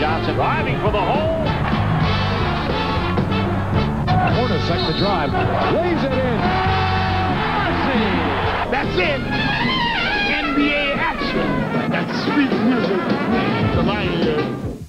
Johnson driving for the hole. Hornacek the drive. Lays it in. Mercy. That's it. NBA action. That's sweet music. The line here.